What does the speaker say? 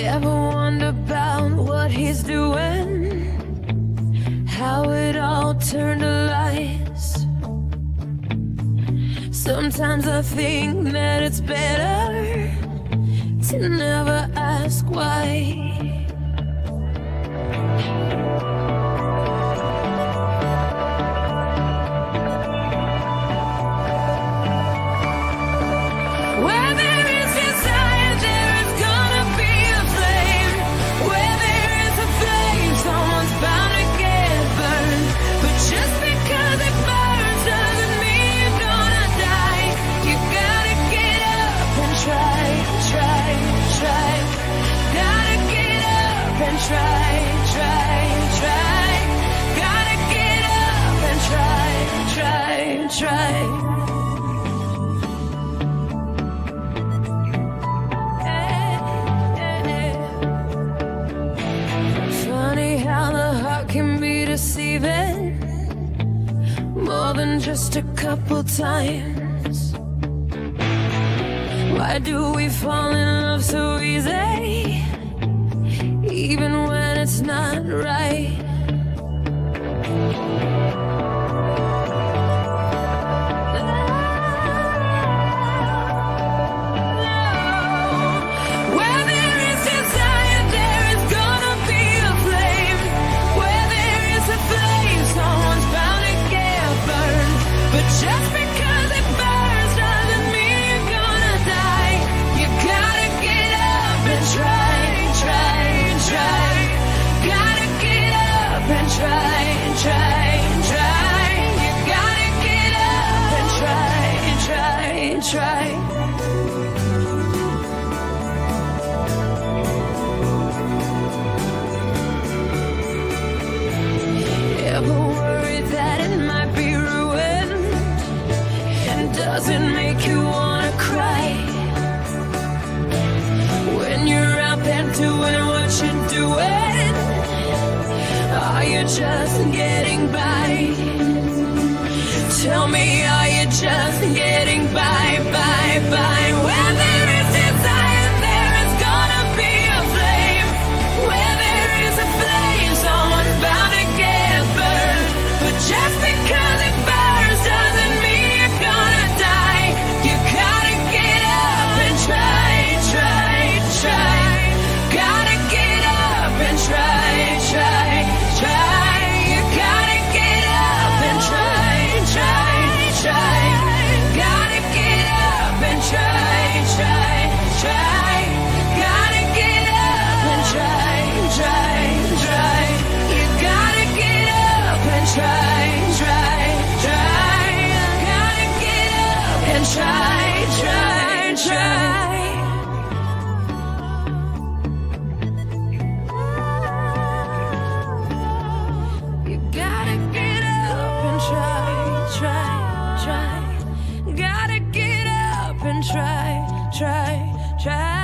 Ever wonder about what he's doing? How it all turned to lies? Sometimes I think that it's better to never ask and try, try, try. Gotta get up and try, try, try. Funny how the heart can be deceiving more than just a couple times. Why do we fall in love so easy, even when it's not right? Ever worried that it might be ruined? And does it make you wanna cry? When you're out there doing what you're doing, are you just getting by? Tell me try, try, try. You gotta get up and try, try, try. Gotta get up and try, try, try.